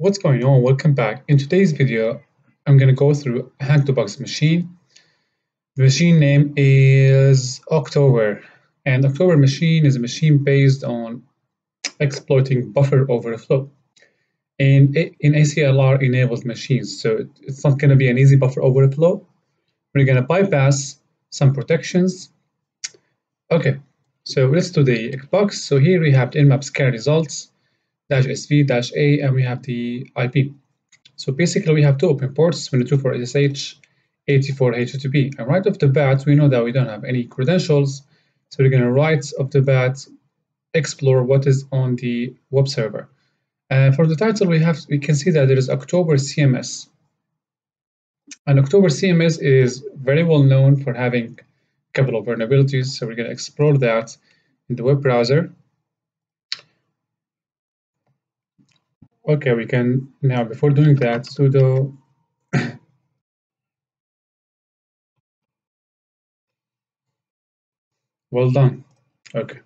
What's going on? Welcome back. In today's video, I'm going to go through a Hack2Box machine. The machine name is October, and October machine is a machine based on exploiting buffer overflow in, in ACLR enabled machines. So it's not going to be an easy buffer overflow. We're going to bypass some protections. Okay, so let's do the box. So here we have the nmap scan results dash sv dash a and we have the IP. So basically we have two open ports, 22 for SSH, 84 HTTP. And right off the bat, we know that we don't have any credentials. So we're going to right off the bat explore what is on the web server. Uh, for the title, we have we can see that there is October CMS. And October CMS is very well known for having a couple of vulnerabilities. So we're going to explore that in the web browser. Okay, we can now, before doing that, sudo well done. Okay.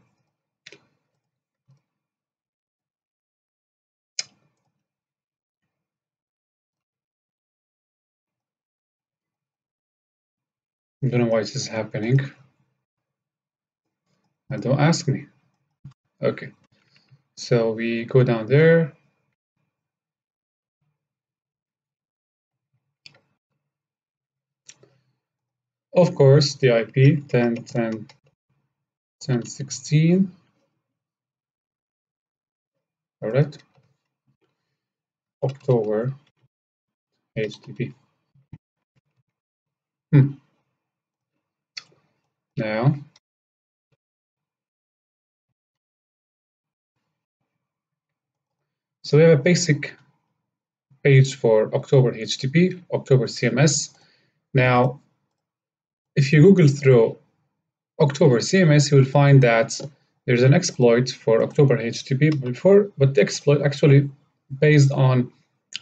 I don't know why this is happening. And don't ask me. Okay. So we go down there. Of course, the IP 10, 10, 10, 16. All right. October HTTP. Hmm. Now, so we have a basic page for October HTTP, October CMS. Now, if you Google through October CMS, you will find that there's an exploit for October HTTP before, but the exploit actually based on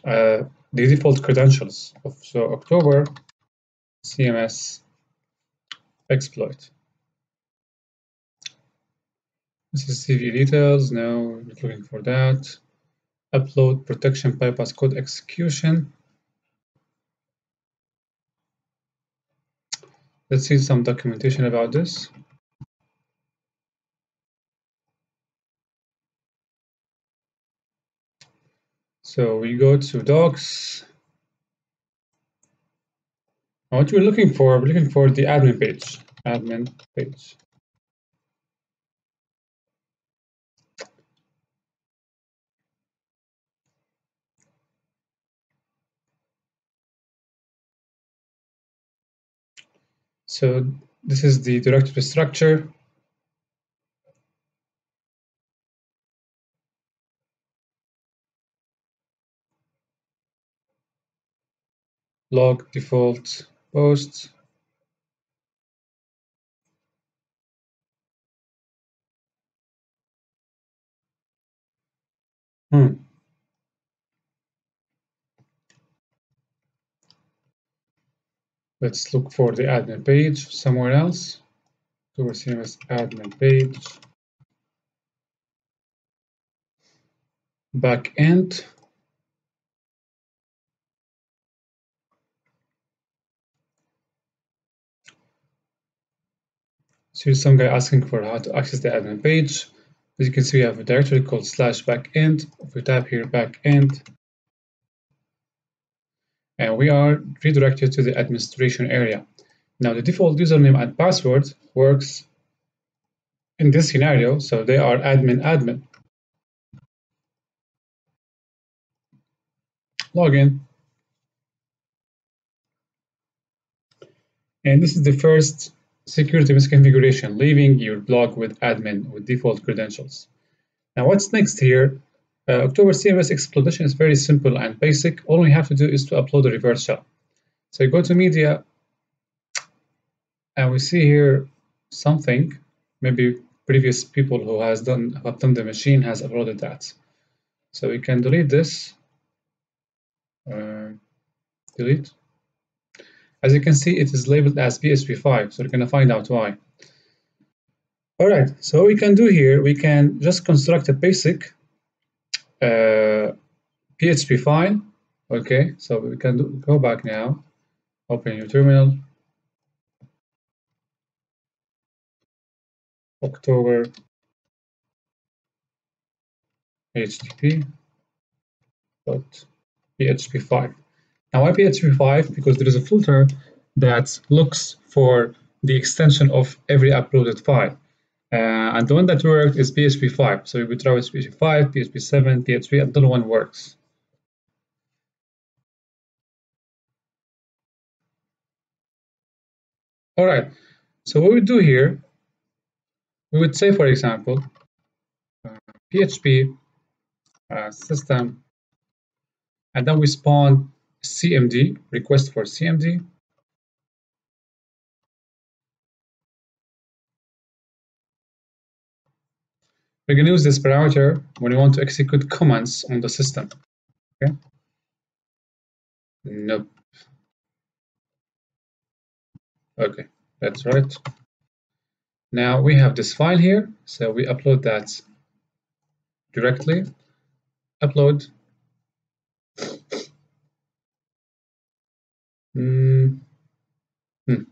uh, the default credentials of so October CMS exploit. This is CV details. We're looking for that. Upload protection bypass code execution. Let's see some documentation about this. So we go to docs. What we're looking for, we're looking for the admin page. Admin page. So this is the directory structure. Log default posts. Hmm. Let's look for the admin page somewhere else. Seeing this admin page. Backend. So here's some guy asking for how to access the admin page. As you can see, we have a directory called slash backend. If we type here backend, and we are redirected to the administration area. Now the default username and password works in this scenario, so they are admin admin. Login. And this is the first security misconfiguration, leaving your blog with admin with default credentials. Now what's next here uh, October CMS exploitation is very simple and basic. All we have to do is to upload a reverse shell. So you go to media and we see here something, maybe previous people who has done have done the machine has uploaded that. So we can delete this. Uh, delete. As you can see, it is labeled as BSP5, so we're to find out why. All right, so we can do here, we can just construct a basic uh, PHP file. Okay, so we can do, go back now, open your terminal, October HTTP dot PHP5. Now why PHP5? Because there is a filter that looks for the extension of every uploaded file. Uh, and the one that worked is PHP5. So we try with PHP5, PHP7, PHP, until one works. All right, so what we do here, we would say, for example, uh, PHP uh, system, and then we spawn CMD, request for CMD. We're going to use this parameter when we want to execute commands on the system. Okay. Nope. Okay, that's right. Now we have this file here, so we upload that directly. Upload. Mm. Hmm.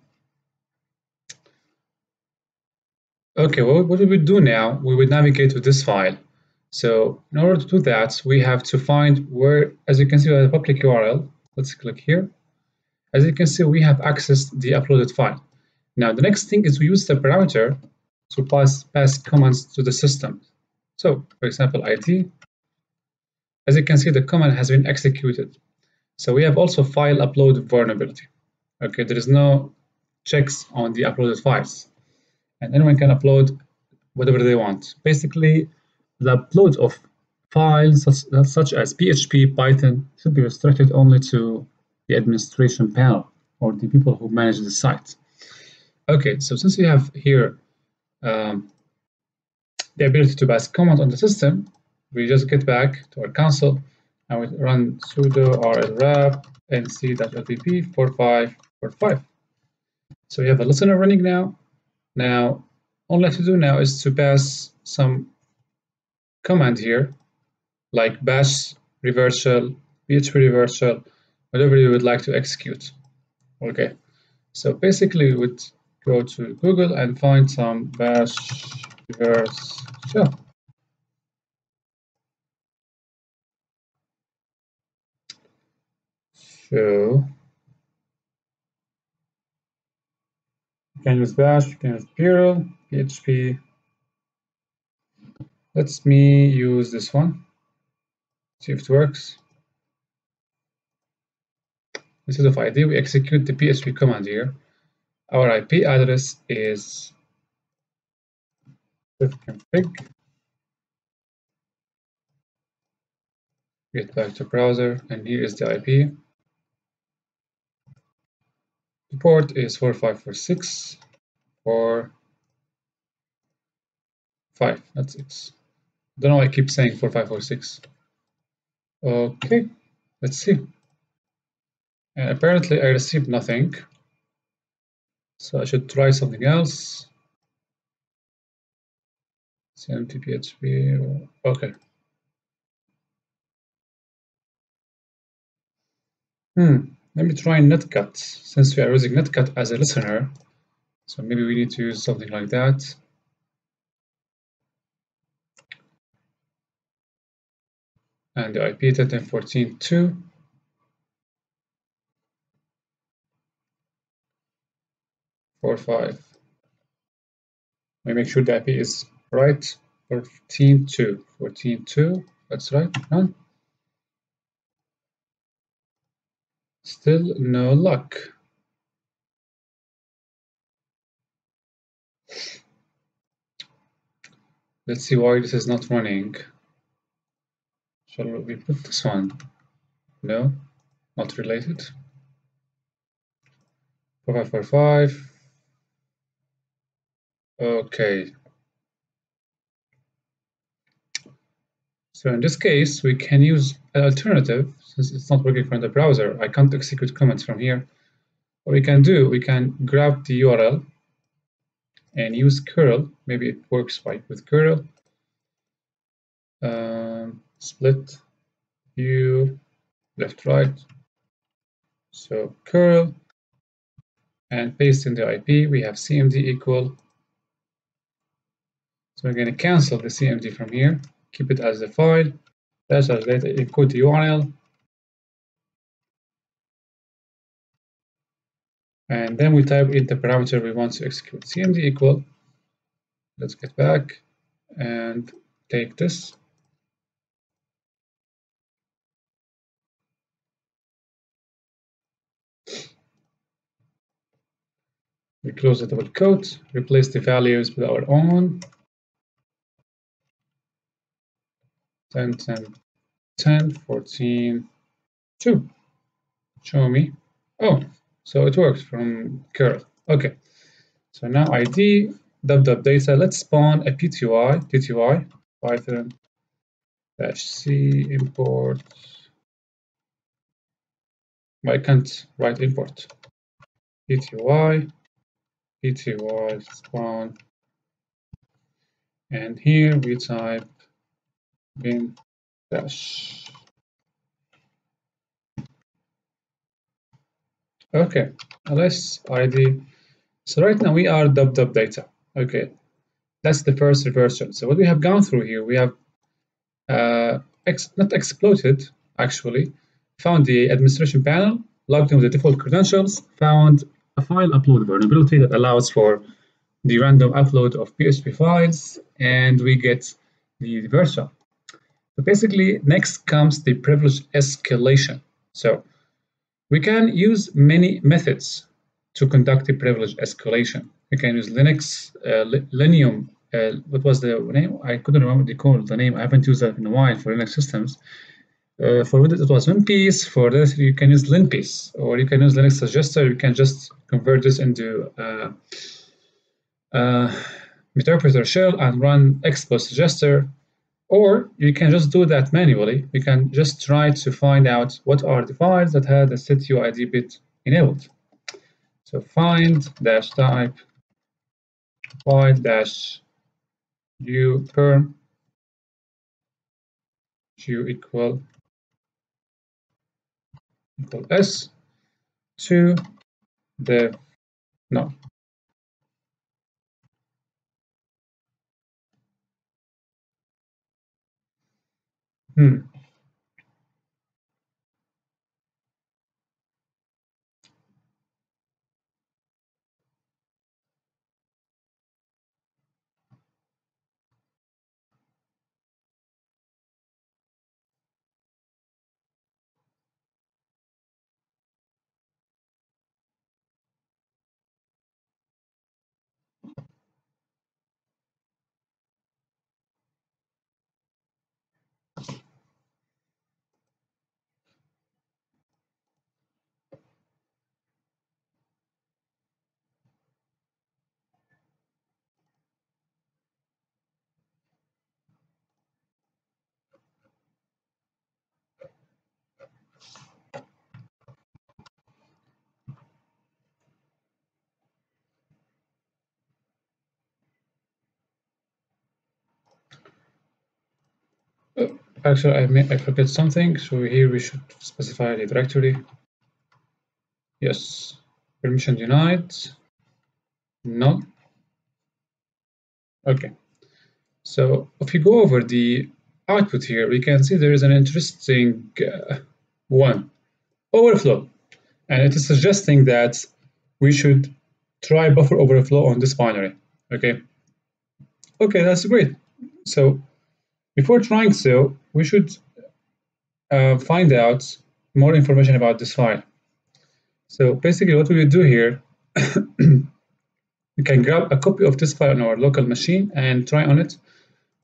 Okay, well, what we do now? We would navigate to this file. So in order to do that, we have to find where, as you can see, a public URL. Let's click here. As you can see, we have accessed the uploaded file. Now, the next thing is we use the parameter to pass, pass commands to the system. So, for example, it. As you can see, the command has been executed. So we have also file upload vulnerability. Okay, there is no checks on the uploaded files. And anyone can upload whatever they want. Basically, the upload of files such, such as PHP, Python should be restricted only to the administration panel or the people who manage the site. Okay, so since we have here um, the ability to pass command on the system, we just get back to our console and we run sudo rlwrap nc.lpp 4545. So we have a listener running now. Now, all I have to do now is to pass some command here, like bash reversal, php reversal, whatever you would like to execute. Okay, so basically we would go to Google and find some bash reverse shell. So you can use bash, you can use Perl, PHP. Let's me use this one, see if it works. Instead of ID, we execute the PHP command here. Our IP address is config. Get back to browser, and here is the IP. Port is 4546 or 5, not 6. Don't know why I keep saying 4546. Okay, let's see. And apparently I received nothing. So I should try something else. CMTPHP, okay. Hmm, let me try netcat since we are using netcat as a listener. So maybe we need to use something like that. And the IP 10.14.2. four me make sure the IP is right. 14.2. 14.2. That's right. None. Still no luck. Let's see why this is not running. Shall we put this one? No, not related. 4545. Okay. So in this case, we can use an alternative since it's not working from the browser. I can't execute comments from here. What we can do, we can grab the URL and use curl. Maybe it works right with curl. Um, split view left right so curl and paste in the IP we have cmd equal so we're going to cancel the cmd from here keep it as a file. Dash dash data encode the URL and then we type in the parameter we want to execute. Cmd equal let's get back and take this. We close the double quote replace the values with our own 10 10 10 14 2 show me oh so it works from curl. Okay. So now ID dub data. Let's spawn a PTY, PTY, Python dash C import. I can't write import. PTY, PTY spawn. And here we type bin dash Okay, ls id. So right now we are dub dub data. Okay, that's the first reversal. So what we have gone through here, we have uh, ex not exploited actually, found the administration panel, logged in with the default credentials, found a file upload vulnerability that allows for the random upload of PHP files, and we get the reversal. Basically, next comes the privilege escalation. So we can use many methods to conduct a privilege escalation. We can use Linux, uh, Linium, uh, what was the name? I couldn't remember the code, the name. I haven't used that in a while for Linux systems. Uh, for Windows, it was WinPiece. For this, you can use LinPiece, or you can use Linux Suggester. You can just convert this into uh, uh, interpreter shell and run exploit suggester or you can just do that manually. You can just try to find out what are the files that had a setuid bit enabled. So find dash type file dash u perm u equal equal s to the no Hmm. Actually, I, may, I forget something. So here we should specify the directory. Yes, permission denied. No. Okay. So if you go over the output here, we can see there is an interesting uh, one, overflow. And it is suggesting that we should try buffer overflow on this binary. Okay. Okay, that's great. So before trying so, we should uh, find out more information about this file. So basically what we do here, we can grab a copy of this file on our local machine and try on it.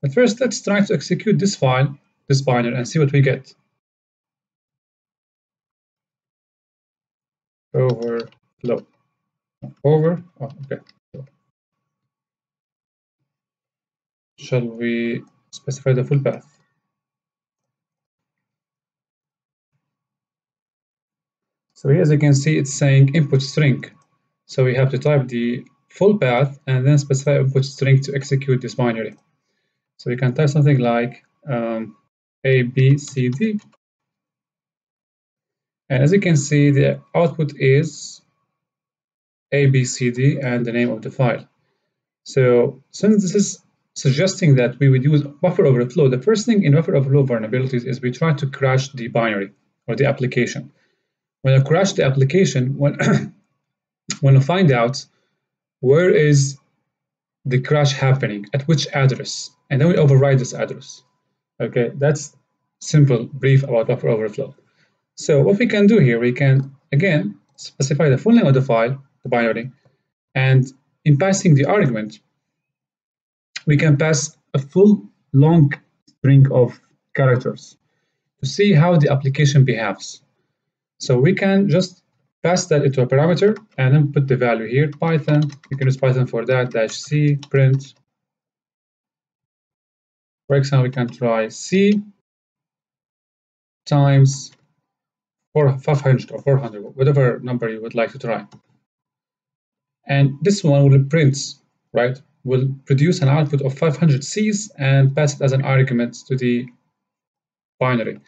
But first, let's try to execute this file, this binary, and see what we get. Over. Overflow. Over, oh, okay. Shall we specify the full path? So here, as you can see, it's saying input string. So we have to type the full path and then specify input string to execute this binary. So we can type something like um, A, B, C, D, And as you can see, the output is ABCD and the name of the file. So since this is suggesting that we would use buffer overflow, the first thing in buffer overflow vulnerabilities is we try to crash the binary or the application. When I crash the application, when when I find out where is the crash happening, at which address, and then we override this address. Okay, that's simple, brief about buffer overflow. So what we can do here, we can, again, specify the full name of the file, the binary, and in passing the argument, we can pass a full long string of characters to see how the application behaves. So we can just pass that into a parameter and then put the value here, Python, you can use Python for that, dash C, print. For example, we can try C times or 500 or 400, whatever number you would like to try. And this one will print, right? Will produce an output of 500 Cs and pass it as an argument to the binary.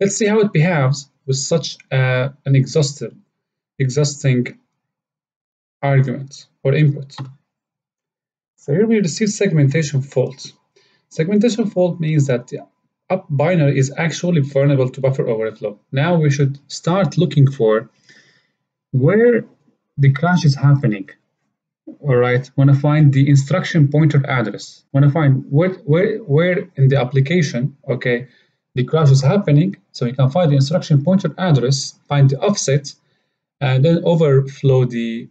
Let's see how it behaves with such an exhaustive, exhausting argument or input. So here we receive segmentation fault. Segmentation fault means that the up binary is actually vulnerable to buffer overflow. Now we should start looking for where the crash is happening. All right, when I find the instruction pointer address, when I find where, where, where in the application, okay, the crash is happening, so you can find the instruction pointer address, find the offset, and then overflow the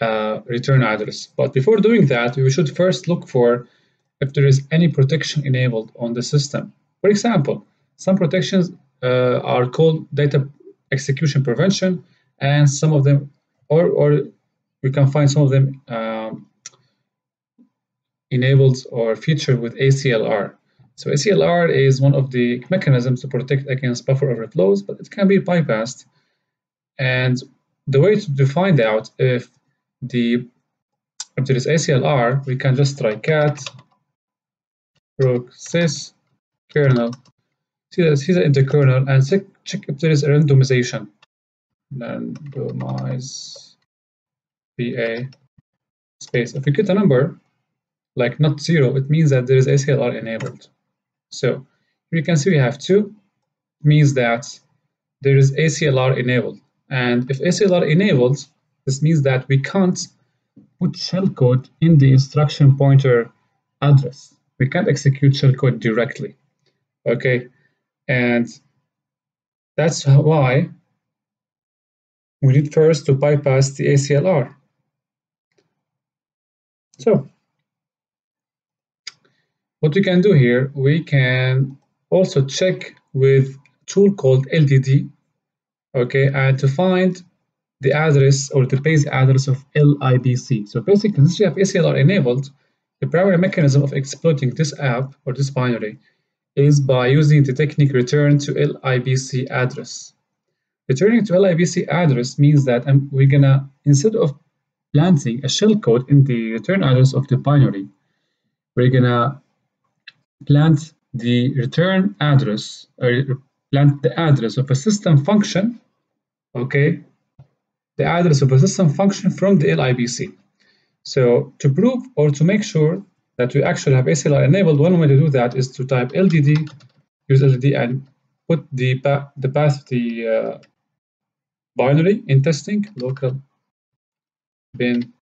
uh, return address. But before doing that, we should first look for if there is any protection enabled on the system. For example, some protections uh, are called data execution prevention, and some of them, or, or we can find some of them um, enabled or featured with ACLR. So ACLR is one of the mechanisms to protect against buffer overflows, but it can be bypassed. And the way to define out if the if there is ACLR, we can just try cat proc sys kernel, see that see that in the kernel and check, check if there is a randomization. Randomize VA space. If we get a number like not zero, it means that there is ACLR enabled. So you can see we have two, it means that there is ACLR enabled. And if ACLR enabled, this means that we can't put shellcode in the instruction pointer address. We can't execute shellcode directly okay and that's why we need first to bypass the ACLR so what we can do here we can also check with tool called LDD okay and to find the address or the base address of LIBC so basically since you have ACLR enabled the primary mechanism of exploiting this app or this binary is by using the technique return to LIBC address. Returning to LIBC address means that um, we're gonna, instead of planting a shellcode in the return address of the binary, we're gonna plant the return address or plant the address of a system function, okay, the address of a system function from the LIBC. So to prove or to make sure that we actually have ACLR enabled, one way to do that is to type LDD, use LDD and put the, pa the path of the uh, binary in testing, local bin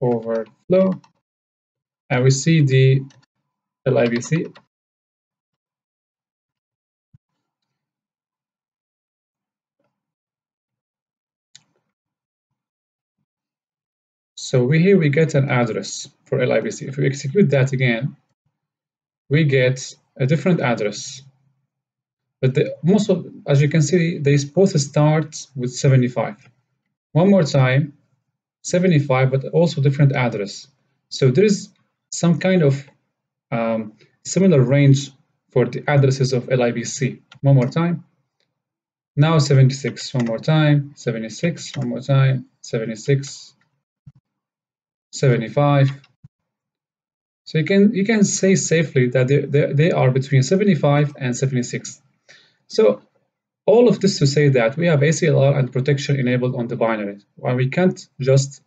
overflow, and we see the LIBC. So we, here we get an address for LIBC. If we execute that again, we get a different address. But the, most of, as you can see, they both start with 75. One more time, 75, but also different address. So there is some kind of um, similar range for the addresses of LIBC. One more time. Now 76, one more time, 76, one more time, 76, 75, so you can you can say safely that they, they, they are between 75 and 76. So all of this to say that we have ACLR and protection enabled on the binary. While we can't just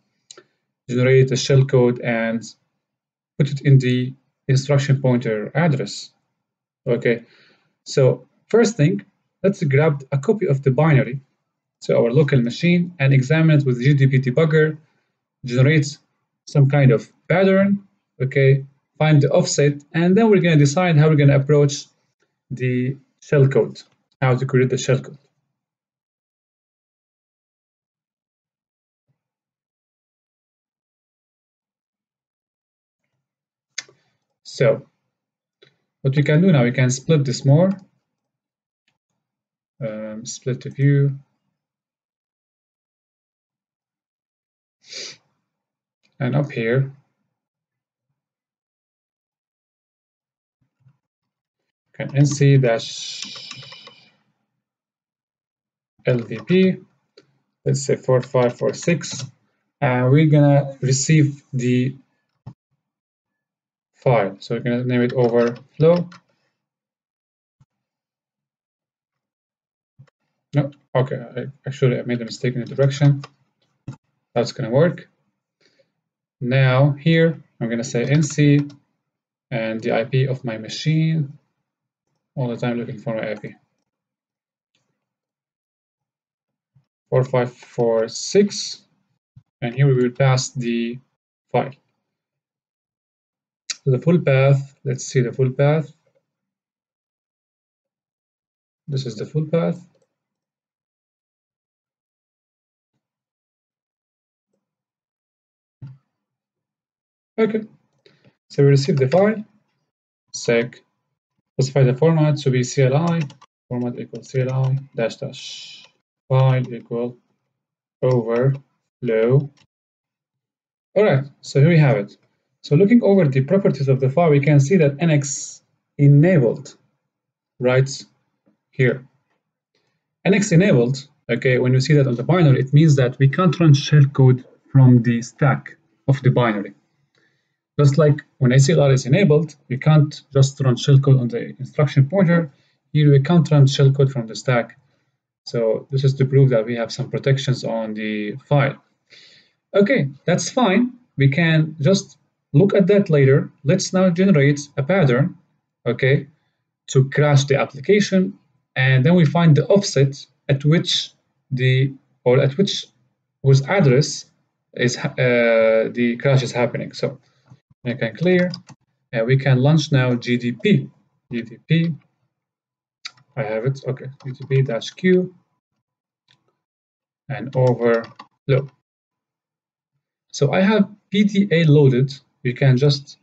generate a shellcode and put it in the instruction pointer address. Okay, so first thing, let's grab a copy of the binary to our local machine and examine it with GDB debugger, generate some kind of pattern, okay, find the offset, and then we're going to decide how we're going to approach the shellcode, how to create the shellcode. So what we can do now, we can split this more, um, split the view, and up here. Can nc dash LVP, let's say 4546, and we're gonna receive the file. So we're to name it overflow. No, okay, I, actually I made a mistake in the direction. That's to work. Now here, I'm to say nc and the IP of my machine. All the time looking for my IP. 4546 and here we will pass the file. The full path let's see the full path. This is the full path. Okay. So we receive the file. Sec. Specify the format to be CLI format equals CLI dash dash file equal overflow all right so here we have it so looking over the properties of the file, we can see that NX enabled right here. NX enabled, okay, when you see that on the binary, it means that we can't run shellcode from the stack of the binary. Just like when ACLR is enabled, we can't just run shellcode on the instruction pointer. Here we can't run shellcode from the stack. So this is to prove that we have some protections on the file. Okay, that's fine. We can just look at that later. Let's now generate a pattern, okay, to crash the application, and then we find the offset at which the or at which whose address is uh, the crash is happening. So we can clear, and we can launch now GDP. GDP, I have it. Okay, GDP dash Q and over overflow. So I have PTA loaded You can just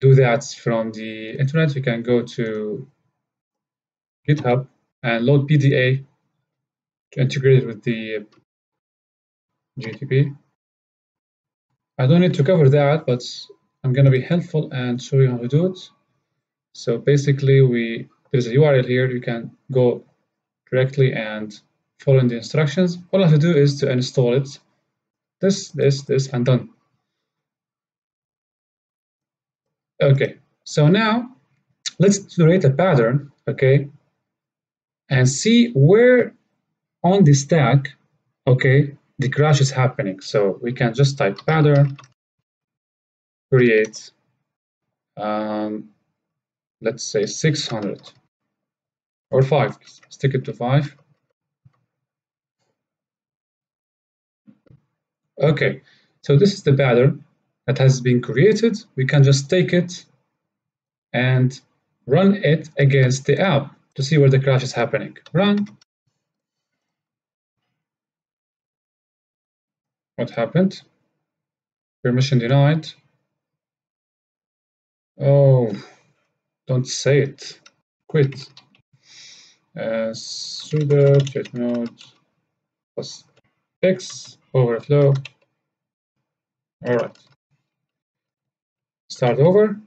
do that from the internet. You can go to GitHub and load PDA to integrate it with the GTP. I don't need to cover that, but I'm going to be helpful and show you how to do it. So basically, we there's a URL here. You can go directly and follow the instructions. All I have to do is to install it. This, this, this, and done. Okay, so now let's create a pattern, okay, and see where on the stack, okay, the crash is happening. So we can just type pattern, create, um, let's say 600 or 5, stick it to 5. Okay, so this is the pattern that has been created, we can just take it and run it against the app to see where the crash is happening. Run. What happened? Permission denied. Oh, don't say it. Quit. Uh, sudo node plus x overflow. All right. Start over.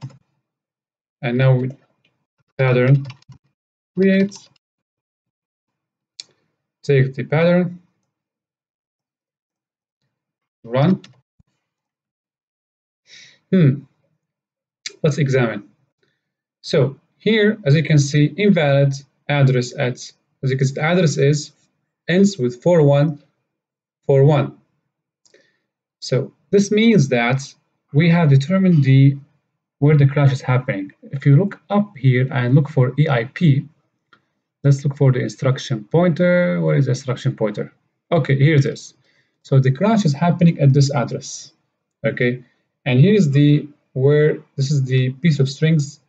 And now we pattern create take the pattern. Run. Hmm. Let's examine. So here as you can see invalid address at the address is ends with 4141 so this means that we have determined the where the crash is happening. If you look up here and look for EIP let's look for the instruction pointer. Where is the instruction pointer? Okay here it is. So the crash is happening at this address. Okay and here is the where this is the piece of strings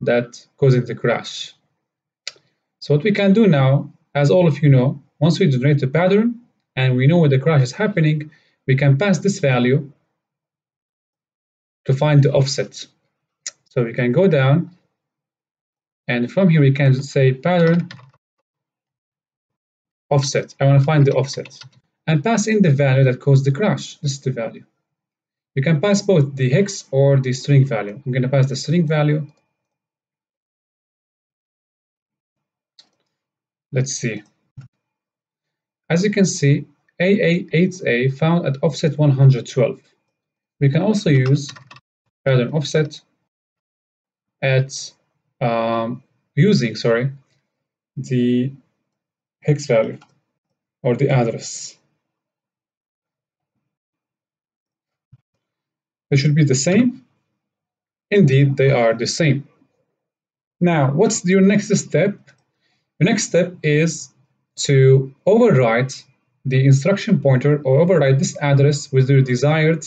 that causes the crash so what we can do now as all of you know once we generate the pattern and we know where the crash is happening we can pass this value to find the offset so we can go down and from here we can say pattern offset I want to find the offset and pass in the value that caused the crash this is the value you can pass both the hex or the string value. I'm going to pass the string value. Let's see. As you can see, AA8A found at offset 112. We can also use pattern offset at um, using, sorry, the hex value or the address. They should be the same. Indeed, they are the same. Now, what's your next step? Your next step is to overwrite the instruction pointer or overwrite this address with the desired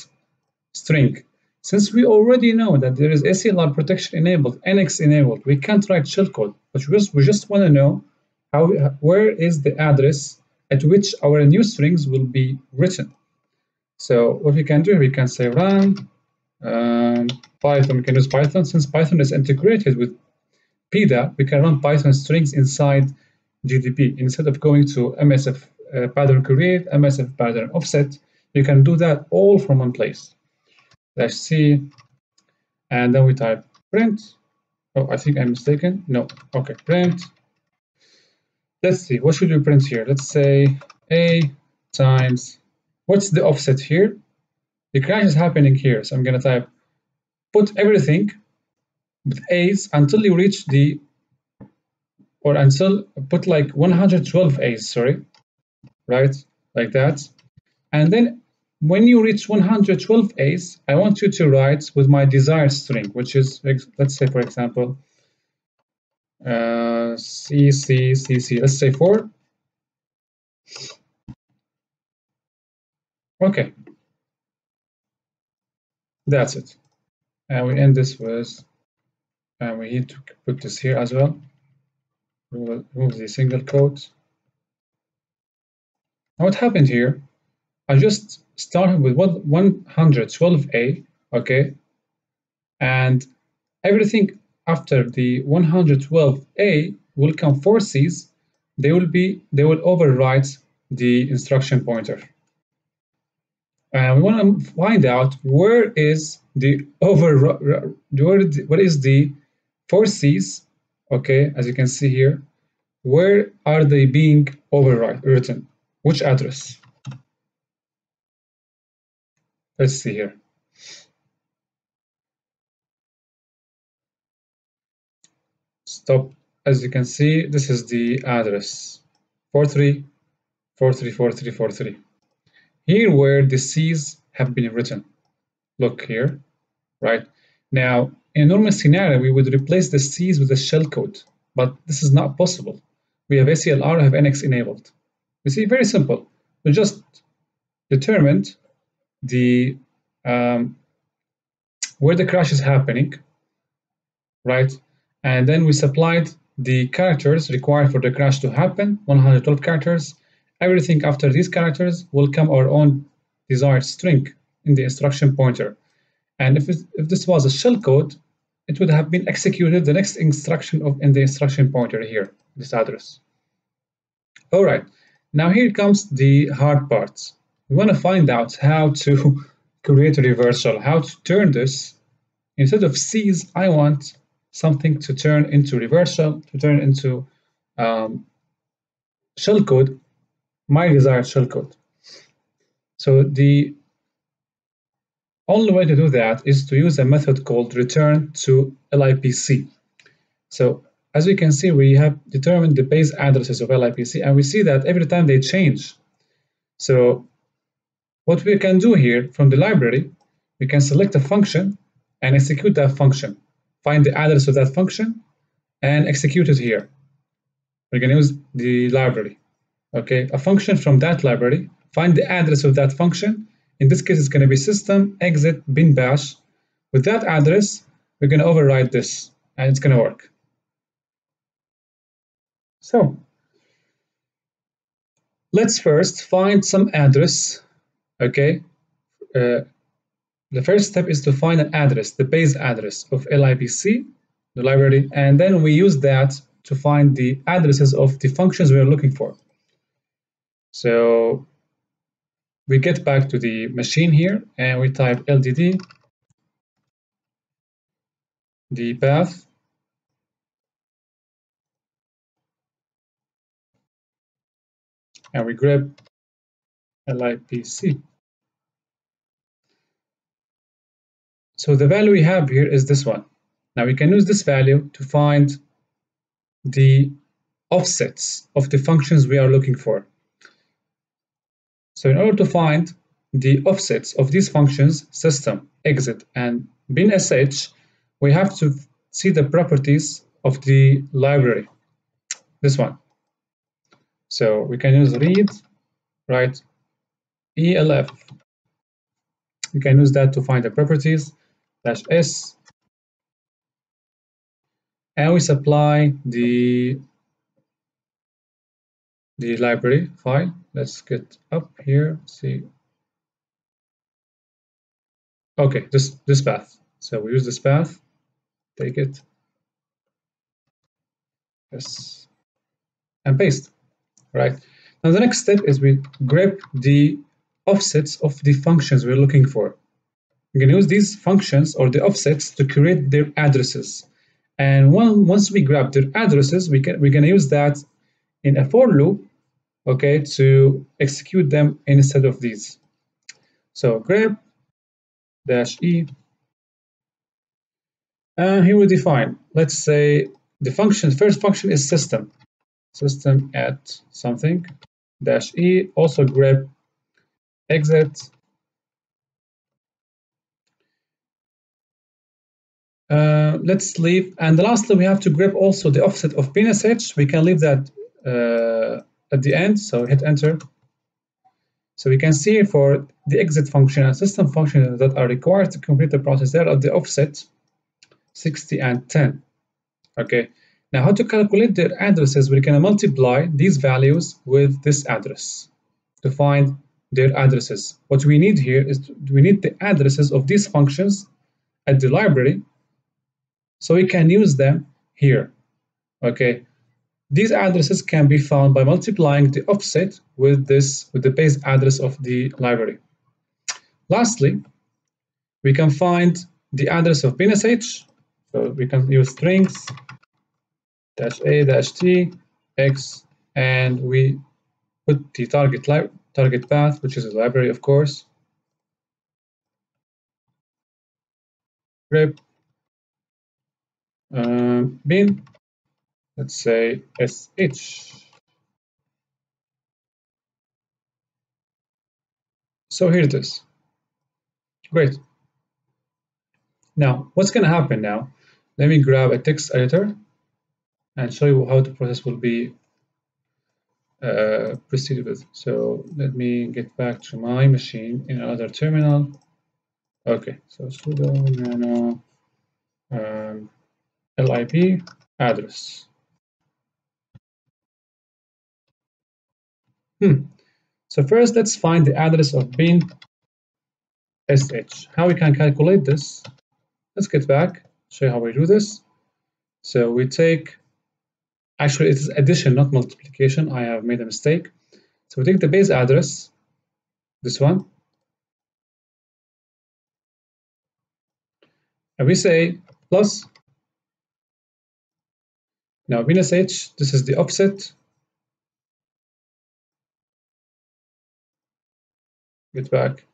string. Since we already know that there is ACLR protection enabled, NX enabled, we can't write shellcode, but we just, we just want to know how, where is the address at which our new strings will be written. So what we can do, we can say run um, Python, we can use Python. Since Python is integrated with PIDA, we can run Python strings inside GDB. Instead of going to MSF uh, pattern create, MSF pattern offset, you can do that all from one place. Let's see, and then we type print. Oh, I think I'm mistaken. No, okay, print. Let's see, what should we print here? Let's say A times, what's the offset here? the crash is happening here. So I'm going to type put everything with A's until you reach the, or until put like 112 A's, sorry, right? Like that. And then when you reach 112 A's, I want you to write with my desired string, which is, let's say, for example, uh, C, C, C, C, let's say 4. Okay, that's it. And we end this with, and we need to put this here as well. Remove the single quote. Now what happened here, I just started with 112A, okay? And everything after the 112A will come for C's, they will be, they will overwrite the instruction pointer and we want to find out where is the over where what is the four C's okay as you can see here where are they being overwritten? Which address? Let's see here. Stop. As you can see this is the address. 43 434343 here where the C's have been written. Look here, right? Now, in a normal scenario, we would replace the C's with a shellcode, but this is not possible. We have ACLR, have NX enabled. You see, very simple. We just determined the um, where the crash is happening, right? And then we supplied the characters required for the crash to happen, 112 characters, everything after these characters will come our own desired string in the instruction pointer. And if, it, if this was a shellcode, it would have been executed the next instruction of in the instruction pointer here, this address. All right, now here comes the hard part. We want to find out how to create a reversal, how to turn this. Instead of C's, I want something to turn into reversal, to turn into um, shellcode my desired shellcode. So the only way to do that is to use a method called return to LIPC. So as we can see, we have determined the base addresses of LIPC, and we see that every time they change. So what we can do here from the library, we can select a function and execute that function. Find the address of that function and execute it here. We're going to use the library. Okay, a function from that library, find the address of that function. In this case, it's going to be system exit bin bash. With that address, we're going to override this and it's going to work. So let's first find some address. Okay, uh, the first step is to find an address, the base address of LIBC, the library, and then we use that to find the addresses of the functions we are looking for. So we get back to the machine here and we type LDD, the path, and we grab LIPC. So the value we have here is this one. Now we can use this value to find the offsets of the functions we are looking for. So in order to find the offsets of these functions, system, exit, and bin sh, we have to see the properties of the library, this one. So we can use read, write elf. We can use that to find the properties, dash s, and we supply the the library file. Let's get up here, see. Okay, this this path. So we use this path, take it, yes, and paste. Right. Now the next step is we grab the offsets of the functions we're looking for. We can use these functions or the offsets to create their addresses. And one, once we grab their addresses, we can, we're going to use that in a for loop, okay, to execute them instead of these. So grab dash e. And here we define, let's say the function, first function is system. System at something dash e, also grab exit Uh, let's leave, and lastly, we have to grab also the offset of binsh. We can leave that uh, at the end, so hit enter. So we can see for the exit function and system function that are required to complete the process, there are the offset 60 and 10. Okay, now how to calculate their addresses? Going to multiply these values with this address to find their addresses. What we need here is we need the addresses of these functions at the library so we can use them here. Okay. These addresses can be found by multiplying the offset with this with the base address of the library. Lastly, we can find the address of binsh. So we can use strings dash a dash t x and we put the target target path, which is a library, of course. Grep um, bin, let's say sh. So here it is. Great. Now, what's going to happen now? Let me grab a text editor and show you how the process will be uh, proceeded with. So let me get back to my machine in another terminal. Okay, so sudo nano um, lib address. Hmm. So first, let's find the address of bin sh. How we can calculate this? Let's get back, show you how we do this. So we take, actually it is addition, not multiplication. I have made a mistake. So we take the base address, this one, and we say plus now binsh, this is the offset. Get back.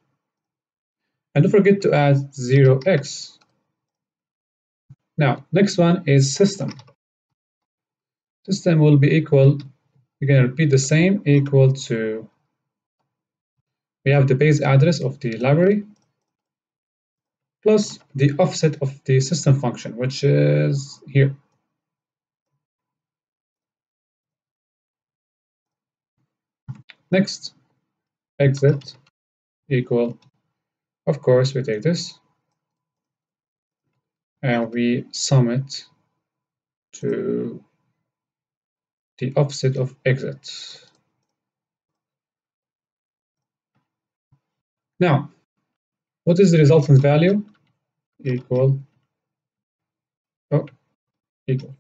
And don't forget to add 0x. Now, next one is system. system will be equal, We can repeat the same, equal to, we have the base address of the library plus the offset of the system function, which is here. Next, exit equal, of course, we take this and we sum it to the offset of exit. Now, what is the resultant value? Equal, oh, equal.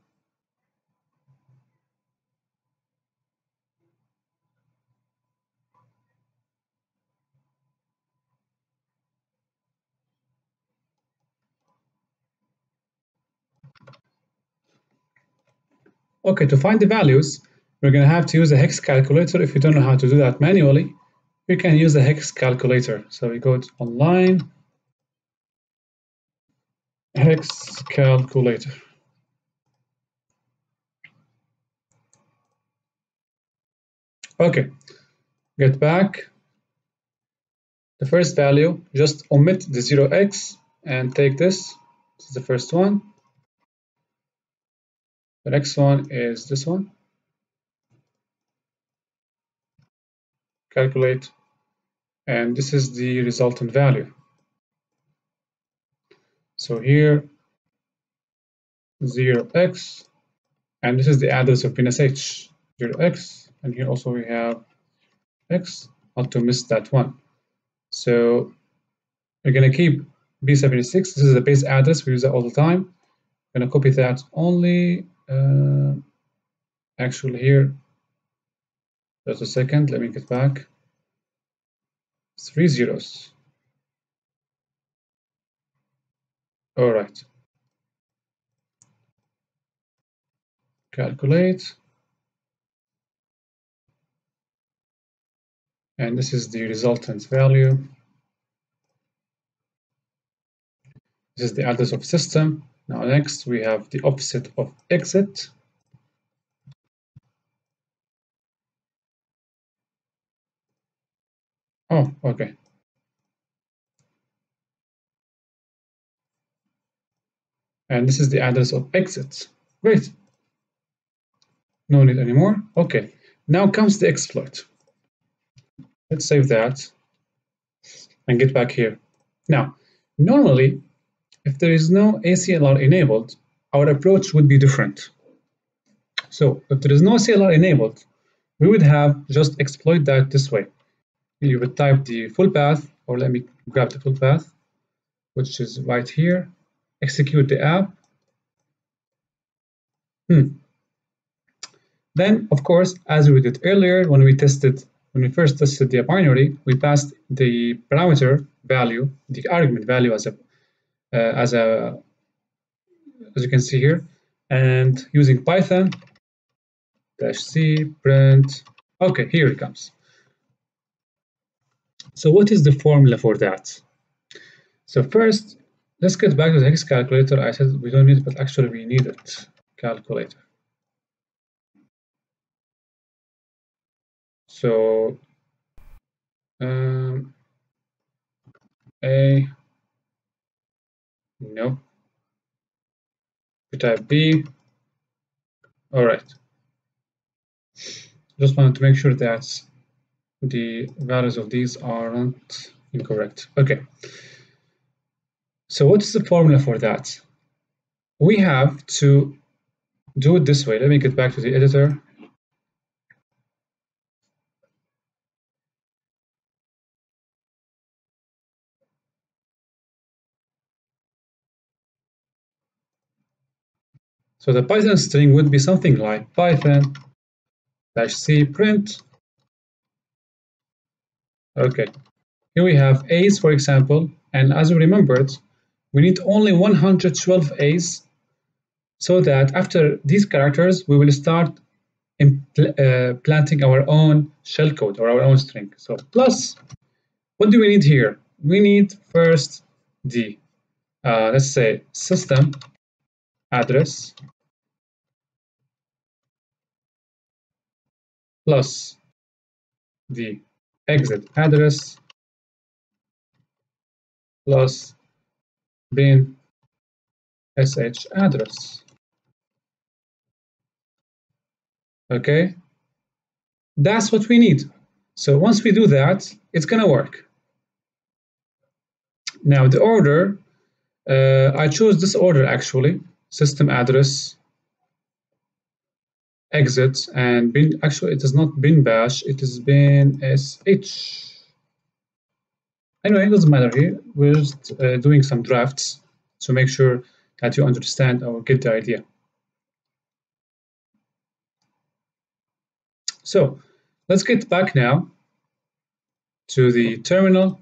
Okay, to find the values, we're going to have to use a hex calculator. If you don't know how to do that manually, you can use a hex calculator. So we go to online, hex calculator. Okay, get back. The first value, just omit the 0x and take this. This is the first one. The next one is this one. Calculate. And this is the resultant value. So here, 0x, and this is the address of PNSH, 0x, and here also we have x, not to miss that one. So we're going to keep B76, this is the base address, we use that all the time. I'm going to copy that only uh, actually here just a second let me get back. Three zeros. All right. Calculate. And this is the resultant value. This is the address of system now next we have the offset of exit. Oh, okay. And this is the address of exit. Great. No need anymore. Okay. Now comes the exploit. Let's save that and get back here. Now, normally if there is no ACLR enabled, our approach would be different. So if there is no ACLR enabled, we would have just exploit that this way. You would type the full path, or let me grab the full path, which is right here, execute the app. Hmm. Then, of course, as we did earlier, when we tested, when we first tested the binary, we passed the parameter value, the argument value as a as a as you can see here. And using python dash c print. Okay here it comes. So what is the formula for that? So first let's get back to the hex calculator. I said we don't need it but actually we need it. Calculator. So um, a no. We type B. All right. Just wanted to make sure that the values of these are not incorrect. Okay. So what is the formula for that? We have to do it this way. Let me get back to the editor So the Python string would be something like Python dash C print. Okay, here we have A's, for example, and as we remembered, we need only 112 A's so that after these characters, we will start uh, planting our own shellcode or our own string. So plus, what do we need here? We need first the, uh, let's say, system address plus the exit address plus bin sh address. Okay, that's what we need. So once we do that, it's gonna work. Now the order, uh, I chose this order actually, system address, exit, and bin, actually it is not bin bash, it is bin sh. Anyway, it doesn't matter here, we're just uh, doing some drafts to make sure that you understand or get the idea. So let's get back now to the terminal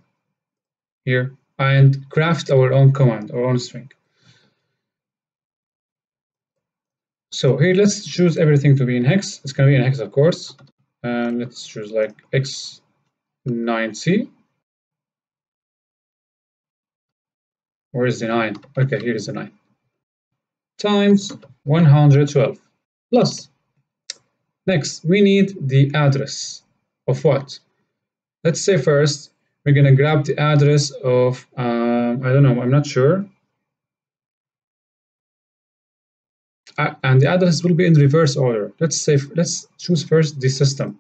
here and craft our own command, our own string. So here, let's choose everything to be in hex. It's going to be in hex, of course. And let's choose like x9c. Where is the 9? Okay, here is the 9. Times 112 plus. Next, we need the address of what? Let's say first we're going to grab the address of, um, I don't know, I'm not sure. And the address will be in reverse order. Let's say, let's choose first the system.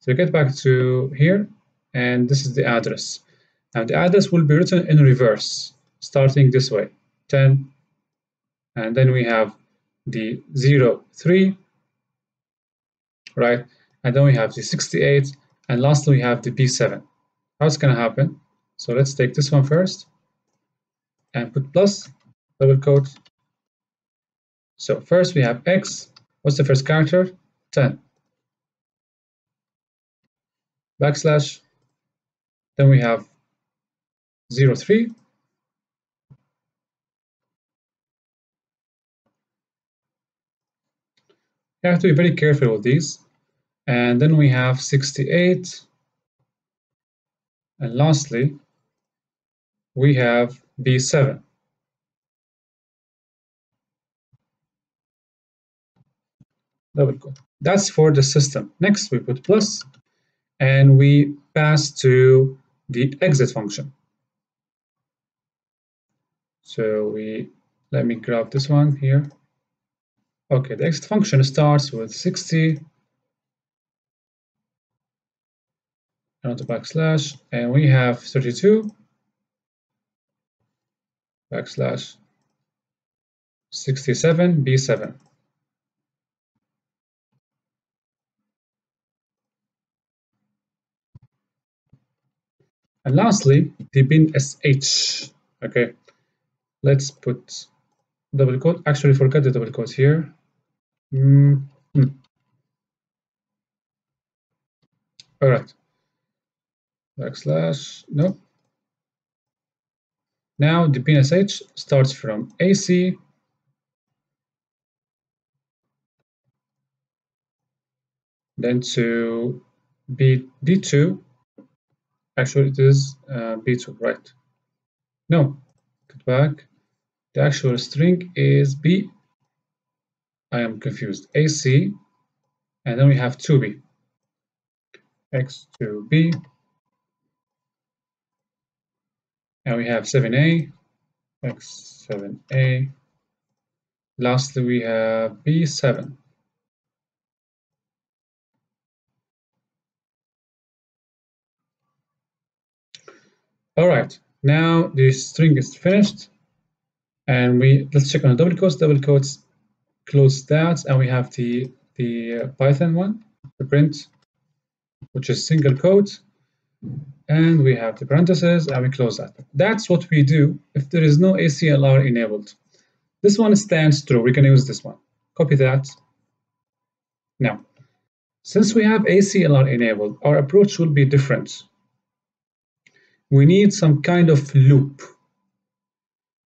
So get back to here, and this is the address. Now the address will be written in reverse, starting this way, 10, and then we have the 0, 3, right? And then we have the 68, and lastly we have the B7 how it's going to happen. So let's take this one first and put plus double quote. So first we have x. What's the first character? 10. Backslash. Then we have 0, 3. You have to be very careful with these. And then we have 68 and lastly, we have B7. Double quote. That's for the system. Next, we put plus, and we pass to the exit function. So we, let me grab this one here. Okay, the exit function starts with 60 not a backslash, and we have 32 backslash 67 B7. And lastly, the bin sh. Okay, let's put double quote. Actually, forget the double quotes here. Mm -hmm. All right backslash, no. Now the PNSH starts from AC then to B, B2, actually it is uh, B2, right? No, get back. The actual string is B. I am confused. AC, and then we have 2B. X2B Now we have 7a, x7a. Lastly, we have b7. All right, now the string is finished. And we let's check on the double quotes. Double quotes close that, and we have the the uh, Python one, the print, which is single quote and we have the parentheses and we close that. That's what we do if there is no ACLR enabled. This one stands true. We can use this one. Copy that. Now, since we have ACLR enabled, our approach will be different. We need some kind of loop.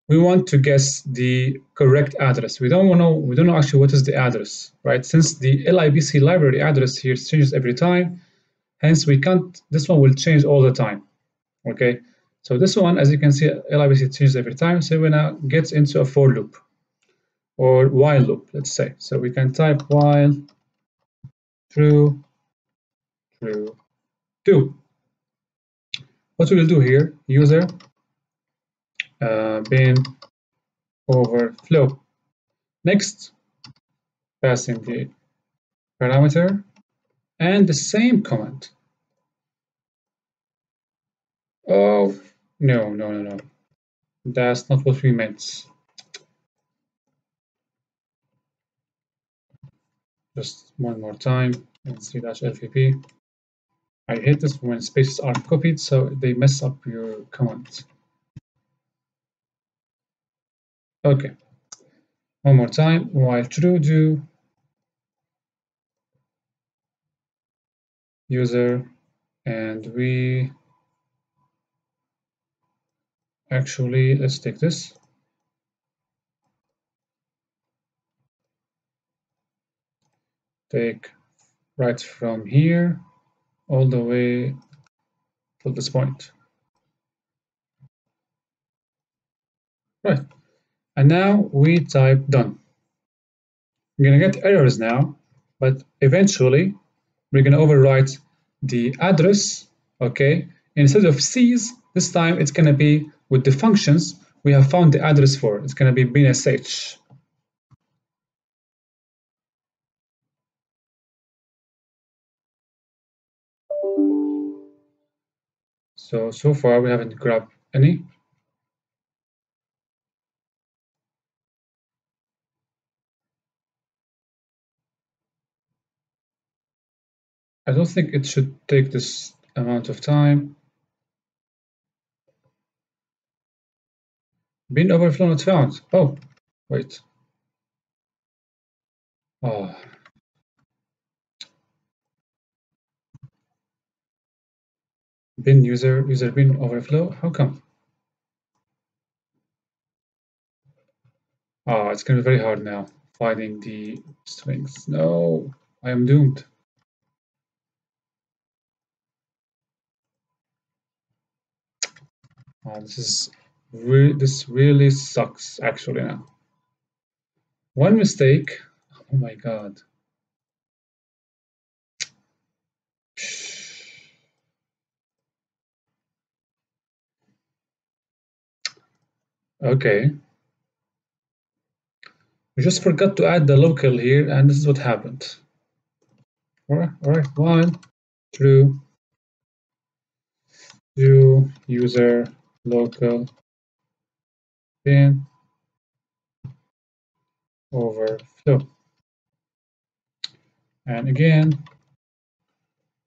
We want to guess the correct address. We don't know. We don't know actually what is the address, right? Since the libc library address here changes every time, Hence, we can't, this one will change all the time, okay? So this one, as you can see, LIBC changes every time. So we now get into a for loop or while loop, let's say. So we can type while true true, 2. What we will do here, user uh, bin overflow. Next, passing the parameter and the same comment. Oh, no, no, no, no. That's not what we meant. Just one more time, nc-lvp. I hate this when spaces aren't copied, so they mess up your command. Okay, one more time, while true do user and we actually let's take this. Take right from here all the way to this point right and now we type done we're gonna get errors now but eventually we're gonna overwrite the address okay instead of C's this time it's gonna be with the functions we have found the address for. It's going to be binsh. So, so far we haven't grabbed any. I don't think it should take this amount of time. Bin overflow not found. Oh, wait. Oh. Bin user user bin overflow. How come? Oh, it's gonna be very hard now finding the strings. No, I am doomed. Oh, this is Re this really sucks actually now. One mistake. Oh my god. Okay. We just forgot to add the local here, and this is what happened. Alright, alright, one, true, do user local bin overflow. And again,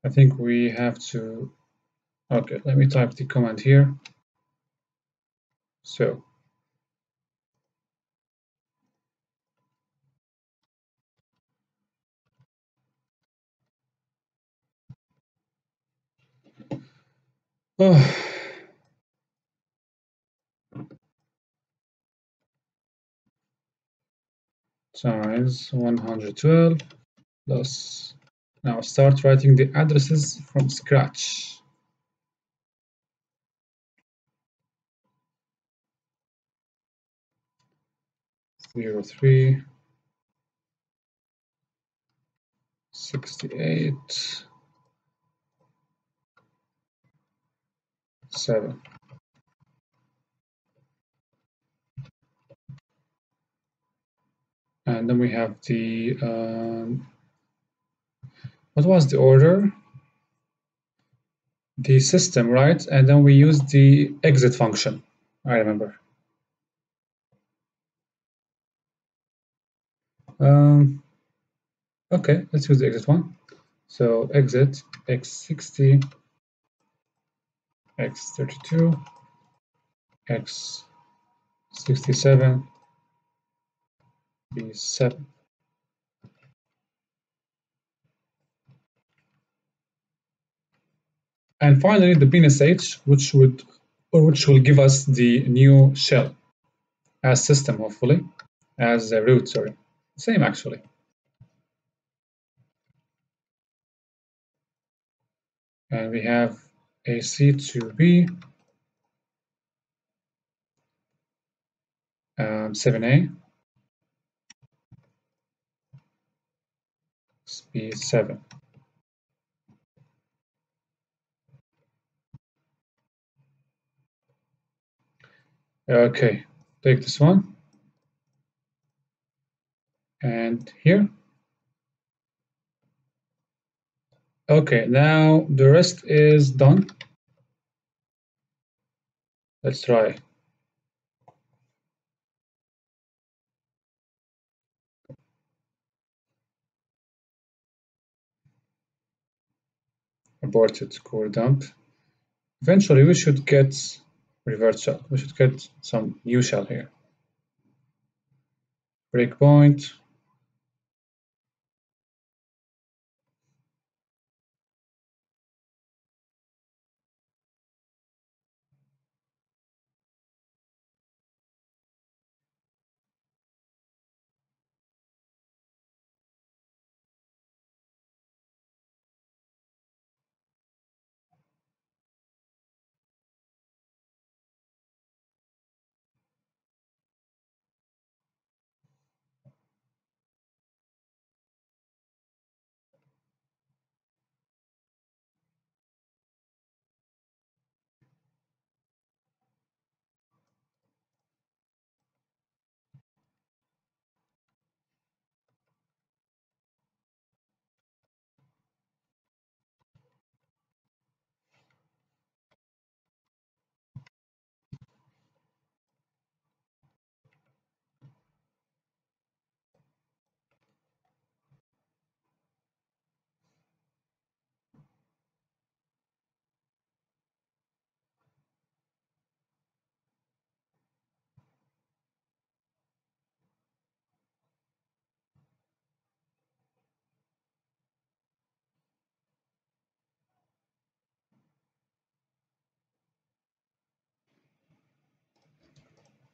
I think we have to, okay, let me type the command here. So, oh. times 112 plus now start writing the addresses from scratch zero three sixty eight seven. And then we have the um, what was the order? The system right? And then we use the exit function. I remember. Um, okay let's use the exit one. So exit x60 x32 x67 B7. And finally, the binsh, which would or which will give us the new shell as system, hopefully, as a root, sorry. Same actually. And we have AC to B, um, 7A, B7. Okay, take this one. And here, Okay, now the rest is done. Let's try. Aborted core dump. Eventually we should get revert shell. We should get some new shell here. Breakpoint.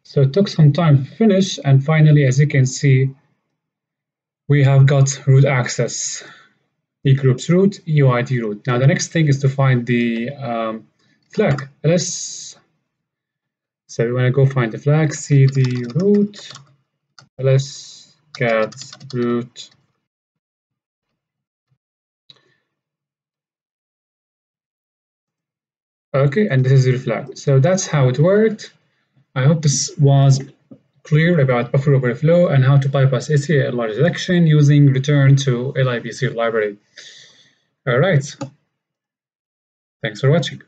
So it took some time to finish and finally as you can see we have got root access. Egroups root euid root. Now the next thing is to find the um, flag. Let's so we want to go find the flag cd root. Ls get root. Okay and this is the flag. So that's how it worked I hope this was clear about buffer overflow and how to bypass ACL large selection using return to libc library. All right. Thanks for watching.